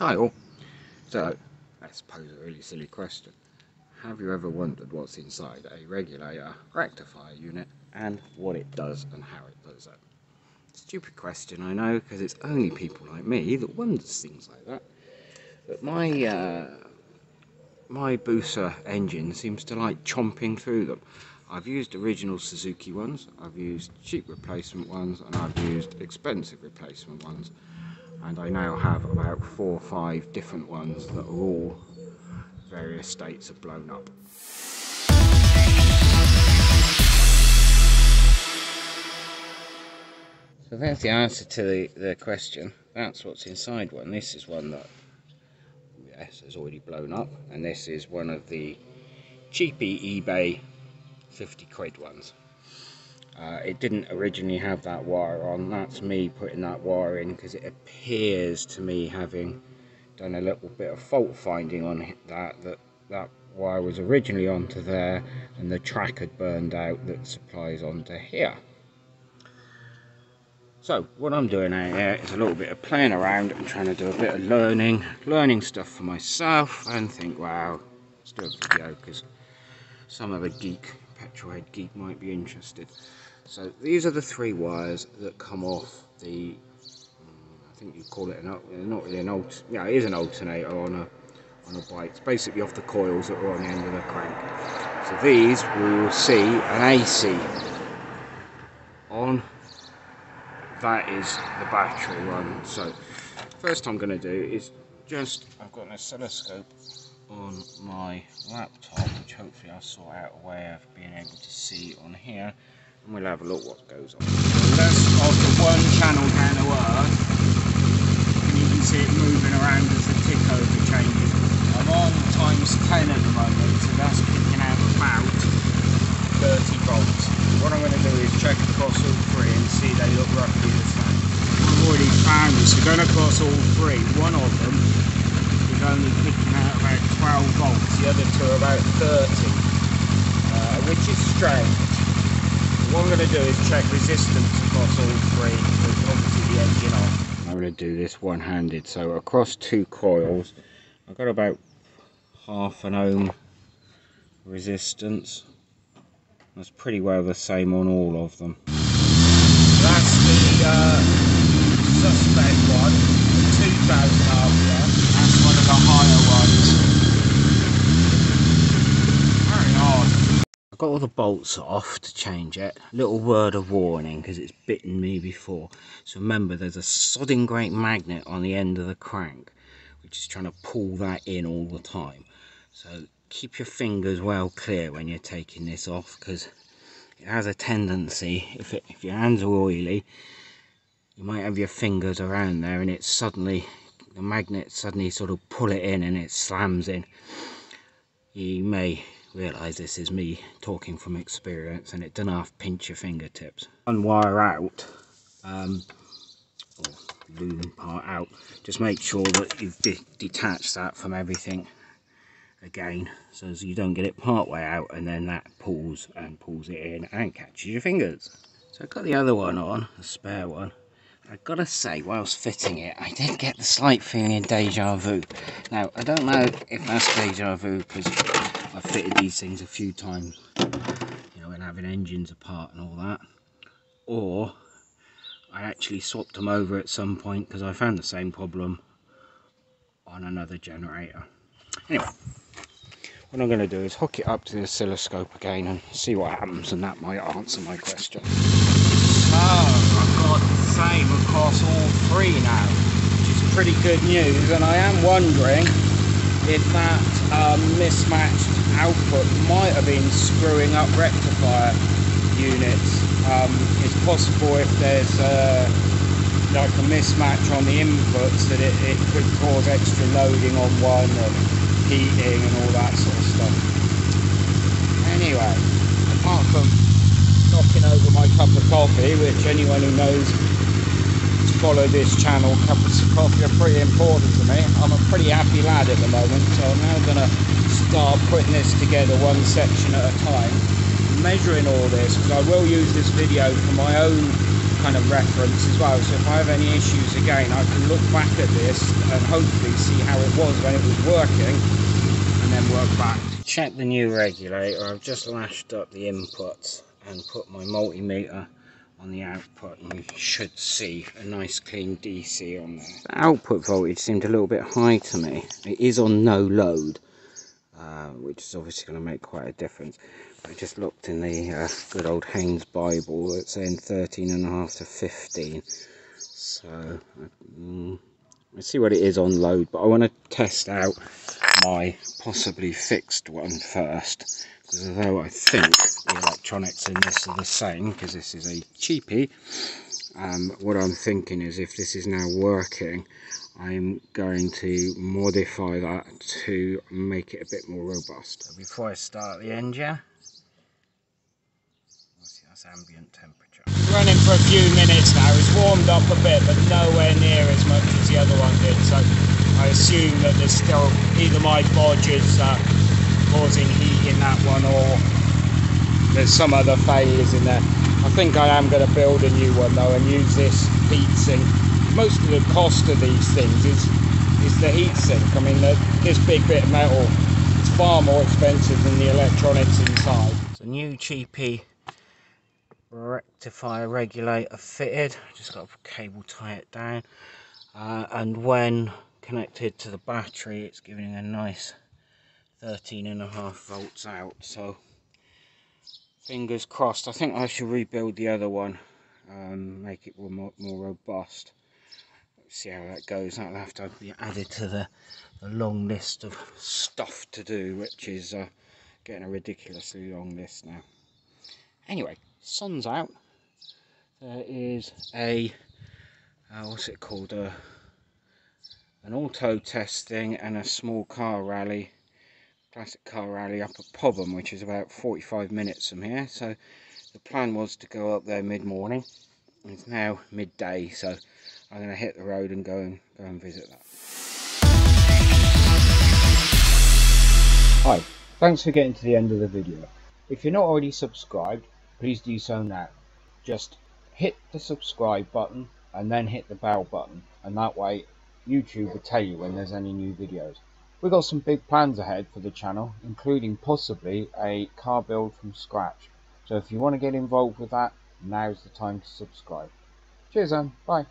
Hi all. So, I suppose a really silly question. Have you ever wondered what's inside a regulator rectifier unit and what it does and how it does it? Stupid question, I know, because it's only people like me that wonders things like that. But my uh, my Busa engine seems to like chomping through them. I've used original Suzuki ones, I've used cheap replacement ones, and I've used expensive replacement ones. And I now have about four or five different ones that are all various states of blown up. So that's the answer to the, the question. That's what's inside one. This is one that, yes, has already blown up. And this is one of the cheapy eBay 50 quid ones. Uh, it didn't originally have that wire on. That's me putting that wire in because it appears to me having done a little bit of fault finding on that, that that wire was originally onto there and the track had burned out that supplies onto here. So what I'm doing out here is a little bit of playing around and trying to do a bit of learning, learning stuff for myself and think, wow, let's do a video because some of the geek, petrolhead geek might be interested. So these are the three wires that come off the, mm, I think you call it, an, uh, not really an alt, yeah it is an alternator on a, on a bike. It's basically off the coils that are on the end of the crank. So these we will see an AC on that is the battery one. So first I'm going to do is just, I've got an oscilloscope on my laptop, which hopefully I'll sort out a way of being able to see on here. And we'll have a look what goes on. That's of the one channel down to earth. And you can see it moving around as the tick over changes. I'm on times 10 at the moment, so that's kicking out about 30 volts. What I'm going to do is check across all three and see they look roughly the same. I've already found this, so going across all three, one of them is only kicking out about 12 volts, the other two are about 30, uh, which is strange. What I'm going to do is check resistance across all three, with obviously the engine on. I'm going to do this one-handed, so across two coils, I've got about half an ohm resistance that's pretty well the same on all of them. That's the uh, suspect one, 2000 RPM. That's one of the higher ones. Got all the bolts off to change it. Little word of warning because it's bitten me before. So remember there's a sodding great magnet on the end of the crank which is trying to pull that in all the time. So keep your fingers well clear when you're taking this off because it has a tendency if, it, if your hands are oily you might have your fingers around there and it suddenly the magnet suddenly sort of pull it in and it slams in you may realize this is me talking from experience and it doesn't half pinch your fingertips. Unwire out. Um, or loom part out. Just make sure that you've de detached that from everything again so as you don't get it part way out and then that pulls and pulls it in and catches your fingers. So I've got the other one on a spare one. I've got to say whilst fitting it I did get the slight feeling deja vu. Now I don't know if that's deja vu because I've fitted these things a few times you know when having engines apart and all that or I actually swapped them over at some point because I found the same problem on another generator anyway what I'm going to do is hook it up to the oscilloscope again and see what happens and that might answer my question. So I've got the same across all three now which is pretty good news and I am wondering that mismatched output might have been screwing up rectifier units. Um, it's possible if there's uh, like a mismatch on the inputs that it, it could cause extra loading on one or heating and all that sort of stuff. Anyway, apart from knocking over my cup of coffee, which anyone who knows follow this channel, cups of coffee are pretty important to me. I'm a pretty happy lad at the moment, so I'm now going to start putting this together one section at a time, measuring all this, because I will use this video for my own kind of reference as well. So if I have any issues again, I can look back at this and hopefully see how it was when it was working and then work back. Check the new regulator, I've just lashed up the inputs and put my multimeter on the output and you should see a nice clean DC on there. The output voltage seemed a little bit high to me. It is on no load, uh, which is obviously going to make quite a difference. I just looked in the uh, good old Haynes Bible, it's saying 13 and a half to 15. So, um, let's see what it is on load, but I want to test out my possibly fixed one first because although I think the electronics in this are the same because this is a cheapie um, what I'm thinking is if this is now working I'm going to modify that to make it a bit more robust. Before I start the engine that's ambient temperature. Running for a few minutes now, it's warmed up a bit but nowhere near as much as the other one did so I assume that there's still either my bodge is uh, causing heat in that one or there's some other failures in there. I think I am going to build a new one though and use this heat sink. Most of the cost of these things is is the heat sink. I mean the, this big bit of metal is far more expensive than the electronics inside. It's a new cheapy rectifier regulator fitted. Just got a cable tie it down. Uh, and when connected to the battery it's giving a nice 13 and a half volts out. So fingers crossed. I think I should rebuild the other one um, make it more, more robust. Let's see how that goes. That'll have to be added to the, the long list of stuff to do which is uh, getting a ridiculously long list now. Anyway sun's out there is a uh, what's it called uh, an auto testing and a small car rally classic car rally up at Popham, which is about 45 minutes from here. So the plan was to go up there mid-morning. It's now midday, so I'm going to hit the road and go and go and visit that. Hi, thanks for getting to the end of the video. If you're not already subscribed, please do so now. Just hit the subscribe button and then hit the bell button, and that way YouTube will tell you when there's any new videos. We've got some big plans ahead for the channel, including possibly a car build from scratch. So if you want to get involved with that, now's the time to subscribe. Cheers then, bye.